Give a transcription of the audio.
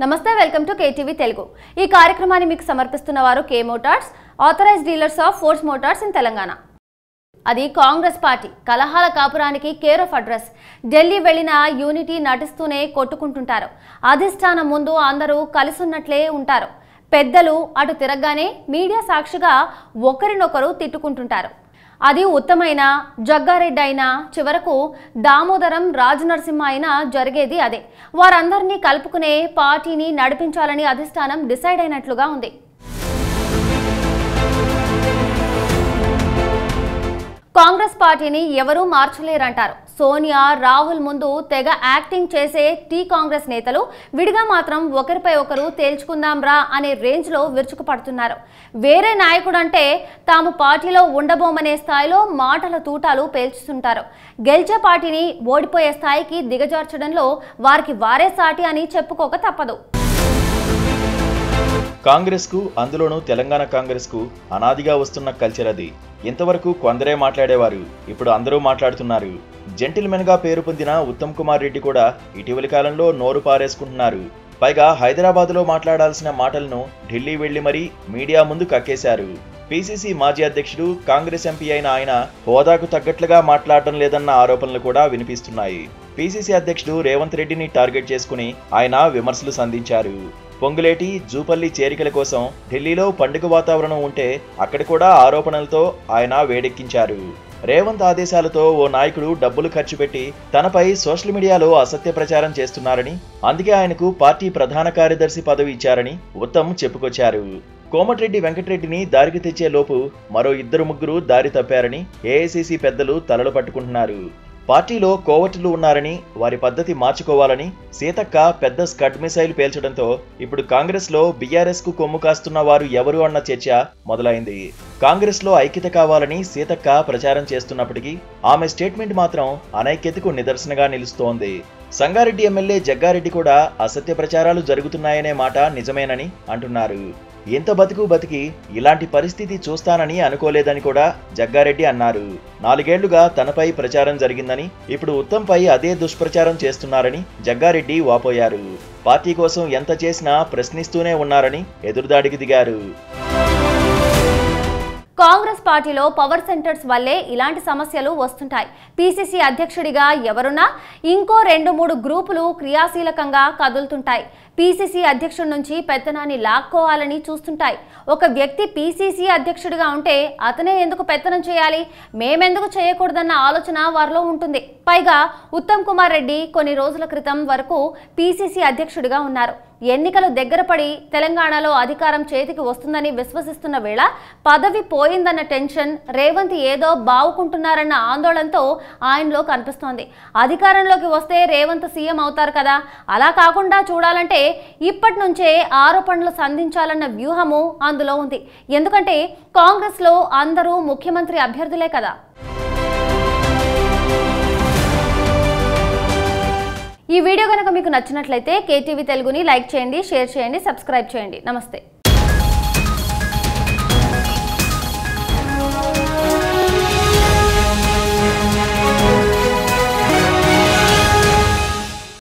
నమస్తే welcome to KTV Telugu. ఈ కార్యక్రమాన్ని మీకు సమర్పిస్తున్న వారు K Motors authorize dealers of Force Motors in Telangana. అది కాంగ్రెస్ పార్టీ కలహాల కాపురానికి కేర్ ఆఫ్ అడ్రస్ ఢిల్లీ వెళ్ళిన యూనిటీ నటిస్తూనే కొట్టుకుంటుంటారు. అధిష్టానం ముందు అందరూ కలిసున్నట్లే ఉంటారు. పెద్దలు అటు తిరగగానే మీడియా సాక్షిగా ఒకరినొకరు తిట్టుకుంటుంటారు. అది ఉత్తమైన జగ్గారెడ్డి అయినా చివరకు దామోదరం రాజనరసింహ అయినా జరిగేది అదే. వారందరినీ కలుపుకునే పార్టీని నడిపించాలని అధిష్టానం డిసైడ్ అయినట్లుగా ఉంది. కాంగ్రెస్ పార్టీని ఎవరూ మార్చలేరంటారు. సోనియా రాహుల్ ముందు తెగ యాక్టింగ్ చేసే టీ కాంగ్రెస్ నేతలు విడిగా మాత్రం ఒకరిపై ఒకరు తేల్చుకుందాం రా అనే రేంజ్లో విరుచుకుపడుతున్నారు. వేరే నాయకుడు అంటే తాము పార్టీలో ఉండబోమనే స్థాయిలో మాటల తూటాలు పేల్చుతుంటారు. గెలిచే పార్టీని ఓడిపోయే స్థాయికి దిగజార్చడంలో వారికి వారే సాటి అని చెప్పుకోక తప్పదు. కాంగ్రెస్కు అందులోనూ తెలంగాణ కాంగ్రెస్కు అనాదిగా వస్తున్న కల్చర్ అది. ఇంతవరకు కొందరే మాట్లాడేవారు ఇప్పుడు అందరూ మాట్లాడుతున్నారు. జెంటిల్మెన్గా పేరు పొందిన ఉత్తమ్ కుమార్ రెడ్డి కూడా ఇటీవలి కాలంలో నోరు పారేసుకుంటున్నారు. పైగా హైదరాబాద్లో మాట్లాడాల్సిన మాటలను ఢిల్లీ వెళ్ళి మరీ మీడియా ముందు కక్కేశారు. పీసీసీ మాజీ అధ్యక్షుడు కాంగ్రెస్ ఎంపీ అయిన ఆయన హోదాకు తగ్గట్లుగా మాట్లాడడం లేదన్న ఆరోపణలు కూడా వినిపిస్తున్నాయి. పీసీసీ అధ్యక్షుడు రేవంత్ రెడ్డిని టార్గెట్ చేసుకుని ఆయన విమర్శలు సంధించారు. పొంగులేటి జూపల్లి చేరికల కోసం ఢిల్లీలో పండుగ వాతావరణం ఉంటే అక్కడ కూడా ఆరోపణలతో ఆయన వేడెక్కించారు. రేవంత్ ఆదేశాలతో ఓ నాయకుడు డబ్బులు ఖర్చు పెట్టి తనపై సోషల్ మీడియాలో అసత్య ప్రచారం చేస్తున్నారని అందుకే ఆయనకు పార్టీ ప్రధాన కార్యదర్శి పదవి ఇచ్చారని ఉత్తమ్ చెప్పుకొచ్చారు. కోమటిరెడ్డి వెంకటరెడ్డిని దారికి తెచ్చే లోపు మరో ఇద్దరు ముగ్గురు దారి తప్పారని ఏఐసిసి పెద్దలు తలలు పట్టుకుంటున్నారు. పార్టీలో కోవటులు ఉన్నారని వారి పద్ధతి మార్చుకోవాలని సీతక్క పెద్ద స్కడ్ మిసైల్ పేల్చడంతో ఇప్పుడు కాంగ్రెస్లో బీఆర్ఎస్కు కొమ్ము కాస్తున్న వారు ఎవరు అన్న చర్చ మొదలైంది. కాంగ్రెస్లో ఐక్యత కావాలని సీతక్క ప్రచారం చేస్తున్నప్పటికీ ఆమె స్టేట్మెంట్ మాత్రం అనైక్యతకు నిదర్శనగా నిలుస్తోంది. సంగారెడ్డి ఎమ్మెల్యే జగ్గారెడ్డి కూడా అసత్య ప్రచారాలు జరుగుతున్నాయనే మాట నిజమేనని అంటున్నారు. ఇంత బతుకు బతికి ఇలాంటి పరిస్థితి చూస్తానని అనుకోలేదని కూడా జగ్గారెడ్డి అన్నారు. నాలుగేళ్ళుగా తనపై ప్రచారం జరిగిందని ఇప్పుడు ఉత్తంపై అదే దుష్ప్రచారం చేస్తున్నారని జగ్గారెడ్డి వాపోయారు. పార్టీ కోసం ఎంత చేసినా ప్రశ్నిస్తూనే ఉన్నారని ఎదురుదాడికి దిగారు. కాంగ్రెస్ పార్టీలో పవర్ సెంటర్స్ వల్లే ఇలాంటి సమస్యలు వస్తుంటాయి. పీసీసీ అధ్యక్షుడిగా ఎవరున్నా ఇంకో రెండు మూడు గ్రూపులు క్రియాశీలకంగా కదులుతుంటాయి. పీసీసీ అధ్యక్షుడి నుంచి పెత్తనాన్ని లాక్కోవాలని చూస్తుంటాయి. ఒక వ్యక్తి పీసీసీ అధ్యక్షుడిగా ఉంటే అతనే ఎందుకు పెత్తనం చేయాలి? మేమెందుకు చేయకూడదన్న ఆలోచన వారిలో ఉంటుంది. పైగా ఉత్తమ్ కుమార్ రెడ్డి కొన్ని రోజుల క్రితం వరకు పీసీసీ అధ్యక్షుడిగా ఉన్నారు. ఎన్నికలు దగ్గర పడి తెలంగాణలో అధికారం చేతికి వస్తుందని విశ్వసిస్తున్న వేళ పదవి పోయిందన్న టెన్షన్ రేవంత్ ఏదో బావుకుంటున్నారన్న ఆందోళనతో ఆయనలో కనిపిస్తోంది. అధికారంలోకి వస్తే రేవంత్ సీఎం అవుతారు కదా? అలా కాకుండా చూడాలంటే ఇప్పటి నుంచే ఆరోపణలు సంధించాలన్న వ్యూహము అందులో ఉంది. ఎందుకంటే కాంగ్రెస్లో అందరూ ముఖ్యమంత్రి అభ్యర్థులే కదా. ఈ వీడియో కనుక మీకు నచ్చినట్లయితే కేటీవీ తెలుగుని లైక్ చేయండి షేర్ చేయండి సబ్స్క్రైబ్ చేయండి. నమస్తే.